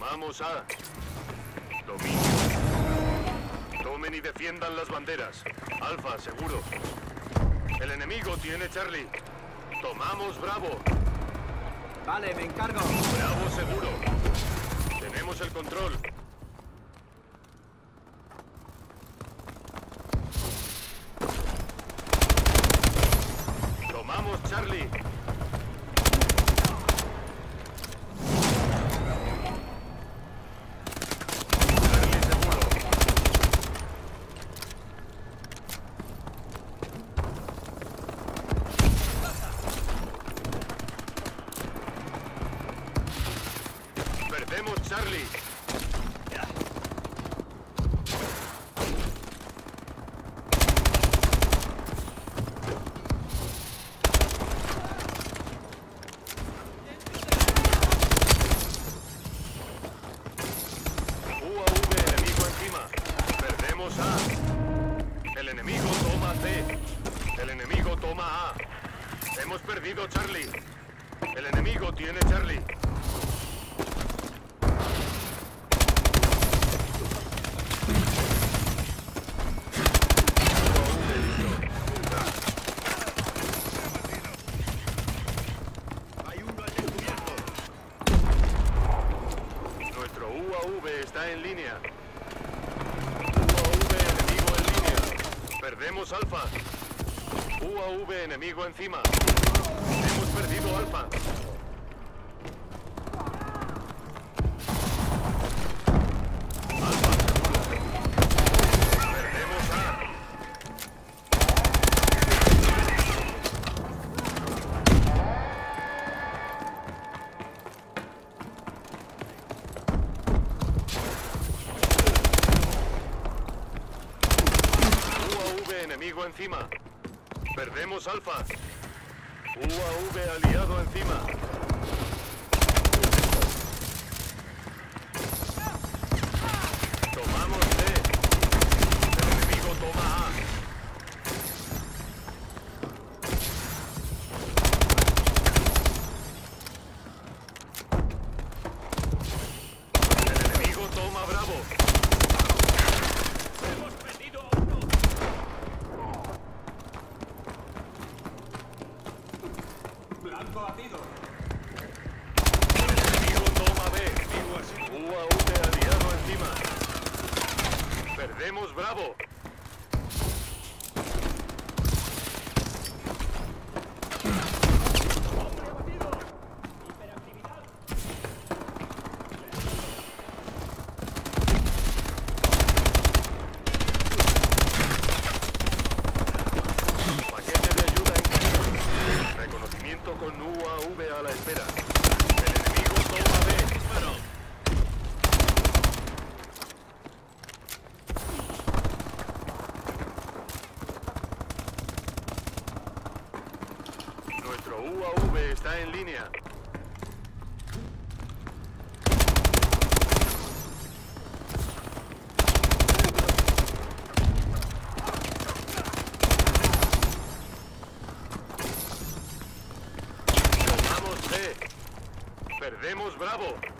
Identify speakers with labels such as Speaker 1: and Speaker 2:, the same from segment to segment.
Speaker 1: Tomamos A. Dominio. Tomen y defiendan las banderas. Alfa, seguro. El enemigo tiene Charlie. Tomamos Bravo.
Speaker 2: Vale, me encargo.
Speaker 1: Bravo, seguro. Tenemos el control. Tomamos Charlie. Charlie seguro. Perdemos Charlie. El enemigo toma C. El enemigo toma A. Hemos perdido Charlie. El enemigo tiene Charlie. Está en línea. UAV enemigo en línea. Perdemos Alfa. UAV enemigo encima. Hemos perdido Alfa seguro. Perdemos A. UAV encima. Perdemos Alfa. UAV aliado encima. Tomamos Bravo. Nuestro UAV está en línea. Tomamos C. Perdemos Bravo.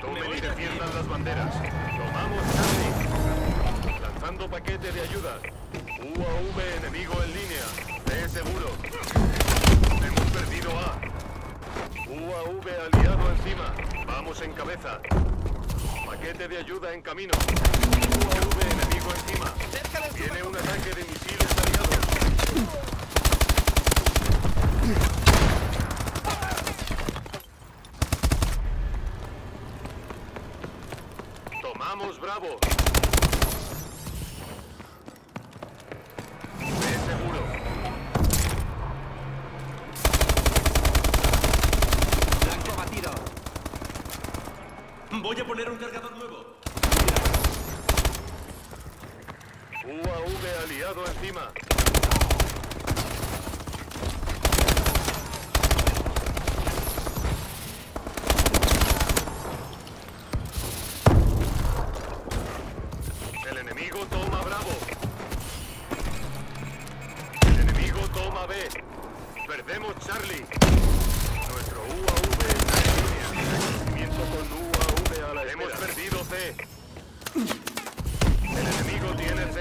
Speaker 1: Tomen y defiendan las banderas. Tomamos Charlie. Lanzando paquete de ayuda. UAV enemigo en línea. B seguro. Hemos perdido A. UAV aliado encima. Vamos en cabeza. Paquete de ayuda en camino. UAV enemigo encima. Tiene un ataque de misiles aliados. Tomamos Bravo.
Speaker 3: Voy a poner un cargador
Speaker 1: El enemigo tiene C.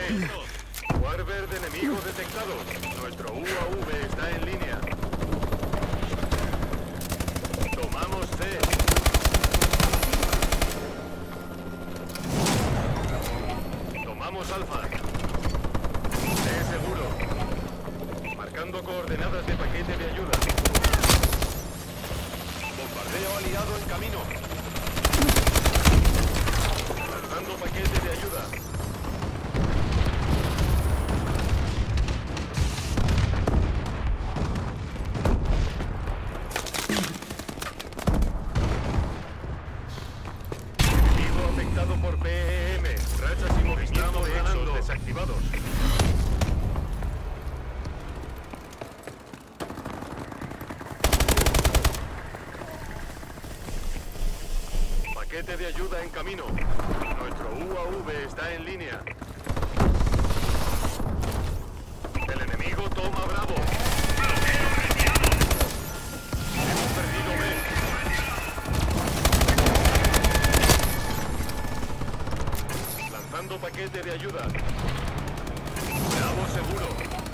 Speaker 1: Warbird de enemigo detectado. Nuestro UAV está en línea. Tomamos C. Tomamos Alfa. C seguro. Marcando coordenadas de paquete de ayuda. Bombardeo aliado en camino. Lanzando paquete de ayuda. Paquete de ayuda en camino. Nuestro UAV está en línea. El enemigo toma Bravo. Perdido. Lanzando paquete de ayuda. Bravo seguro.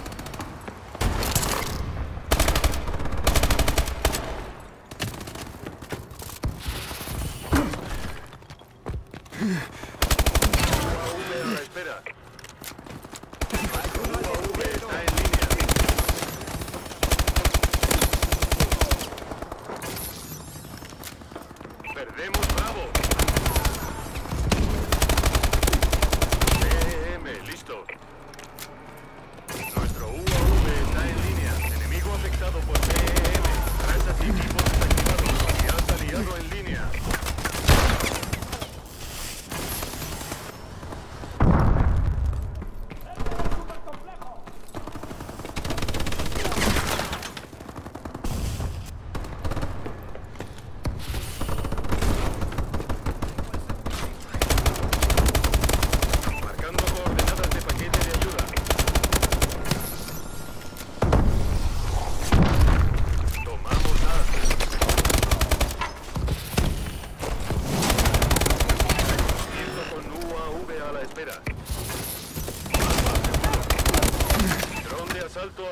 Speaker 1: Yeah.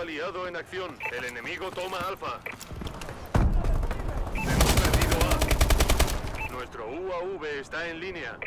Speaker 1: Aliado en acción. El enemigo toma Alfa. Hemos perdido A. Nuestro UAV está en línea.